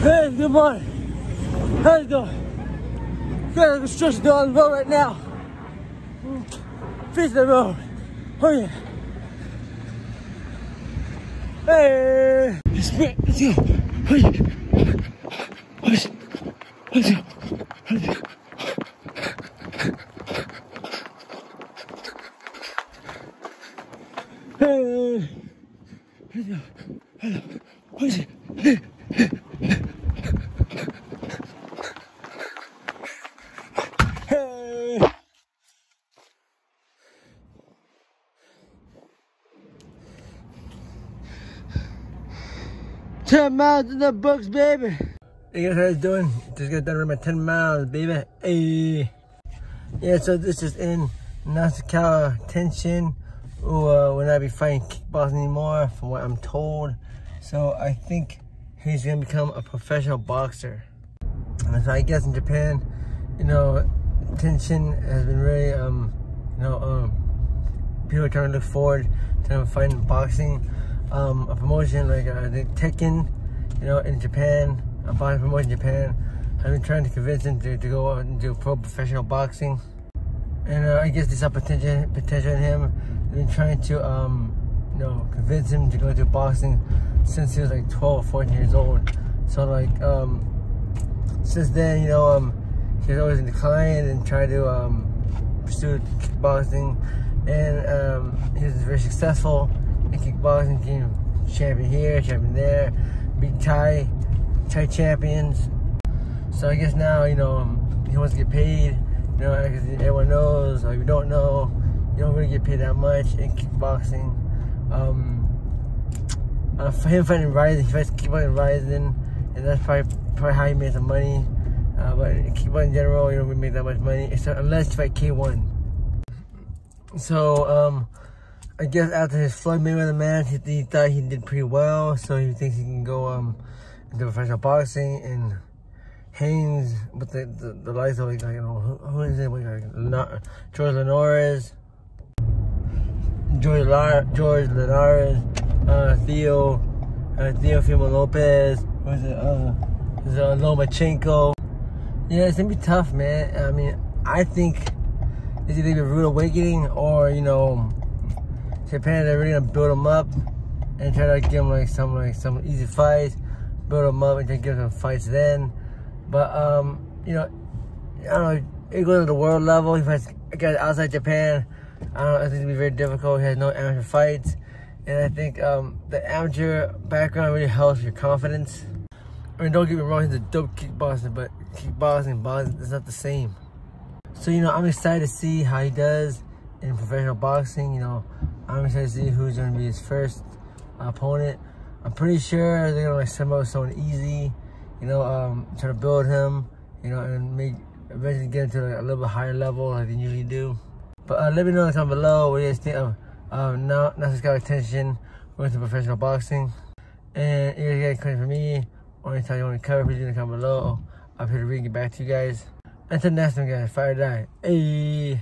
Hey, good morning. How's it going? Got a construction dog on the road right now. Fix the road. Oh yeah. Hey, let's go. Let's go. Oh yeah. Let's, let's go. Let's go. Hey, go. Hello. Let's go. Hey. Hey. Ten miles in the books, baby. Hey guys, how you doing? Just got done with my 10 miles, baby. Hey. Yeah, so this is in Nasukawa Tenshin, who uh, will not be fighting kickboxing anymore, from what I'm told. So I think he's gonna become a professional boxer. And so I guess in Japan, you know, Tenshin has been really, um, you know, um, people are trying to look forward to fighting boxing. Um, a promotion like uh, the Teiken, you know, in Japan, a boxing promotion in Japan. I've been trying to convince him to, to go out and do pro professional boxing. And uh, I guess there's a potential, potential in him. I've been trying to, um, you know, convince him to go to boxing since he was like 12 or 14 years old. So like, um, since then, you know, um, he's always declined and tried to um, pursue kickboxing. And um, he was very successful in kickboxing, became champion here, champion there, beat Thai, Thai champions. So I guess now, you know, um, he wants to get paid, you know, everyone knows, or if you don't know, you don't really get paid that much in kickboxing. Um, uh, for him fighting Rizin, he fights kickboxing Rizin, and that's probably, probably how he made some money. Uh, but in kickboxing in general, you don't really make that much money, except unless you fight K1. So, um, I guess after his Floyd Mayweather match, he, he, thought he did pretty well, so he thinks he can go um, into professional boxing and hangs with the, the, the likes of like, you know, who, who is it? Like, George Linares, George, La George Linares, uh, Theo, uh, Teofimo Lopez, was it, uh, is it, uh, Lomachenko. Yeah, it's gonna be tough, man. I mean, I think it's either a rude awakening or, you know, Japan, they're really gonna build him up and try to give him like some like some easy fights, build him up and to give him fights then. But um, you know, I don't know, it goes to the world level. He fights guys outside Japan. I don't know, I think it'd be very difficult. He has no amateur fights. And I think um, the amateur background really helps your confidence. I mean, don't get me wrong, he's a dope kickboxer, but kickboxing, boxing, it's not the same. So, you know, I'm excited to see how he does in professional boxing. You know, I'm excited to see who's to be his first opponent. I'm pretty sure they're to like out someone easy, you know, um, try to build him, you know, and make eventually get into like, a little bit higher level like they usually do. But uh, let me know in the comments below what you guys think of um, now National Attention going to professional boxing. And if you guys got for me or anytime you want to cover, please in the comment below. Be here to read and get back to you guys. Until next time, guys, fire die. Hey.